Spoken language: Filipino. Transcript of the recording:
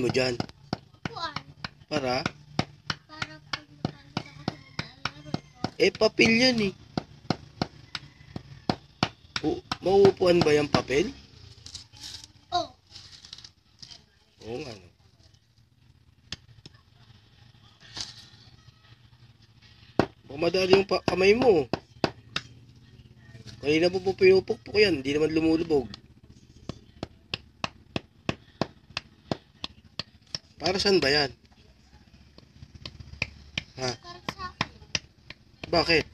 mo dyan? Para? Eh, papel yan eh. O, mauupuan ba yung papel? Oh. Oo nga. No. Baka madali yung kamay mo. Kanina po po pinupukpok yan, hindi naman lumulubog. Para saan ba yan? Akin. Bakit?